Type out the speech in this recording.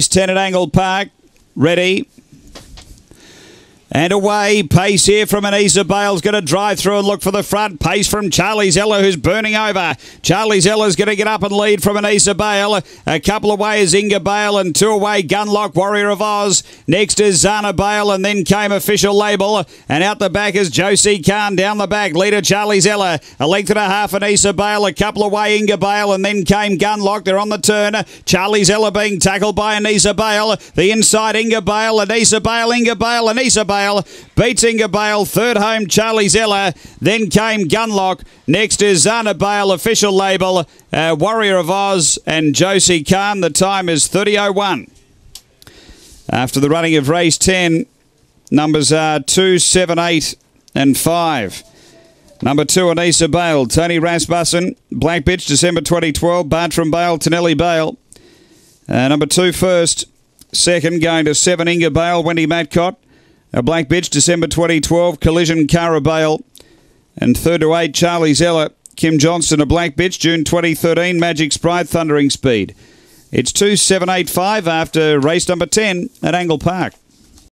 Race 10 at Angle Park. Ready. And away, pace here from Anisa Bale's going to drive through and look for the front. Pace from Charlie Zeller, who's burning over. Charlie Zeller's going to get up and lead from Anisa Bale. A couple away is Inga Bale, and two away, Gunlock Warrior of Oz. Next is Zana Bale, and then came Official Label. And out the back is Josie Khan. Down the back, leader Charlie Zeller. A length and a half, Anisa Bale. A couple away, Inga Bale, and then came Gunlock. They're on the turn. Charlie Zeller being tackled by Anisa Bale. The inside, Inga Bale, Anisa Bale, Inga Bale, Anisa Bale. Bale. Beats Inga Bale. Third home, Charlie Zeller. Then came Gunlock. Next is Zana Bale, official label. Uh, Warrior of Oz and Josie Khan. The time is 30.01. After the running of race 10, numbers are 2, 7, 8 and 5. Number two, Anisa Bale, Tony Rasmussen, Black Bitch, December 2012, Bartram Bale, Tonelli Bale. Uh, number two, first. Second, going to seven, Inga Bale, Wendy Matcott. A Black Bitch, December 2012, Collision Carabale. And third to eight, Charlie Zeller, Kim Johnson, a Black Bitch, June 2013, Magic Sprite, Thundering Speed. It's 2785 after race number 10 at Angle Park.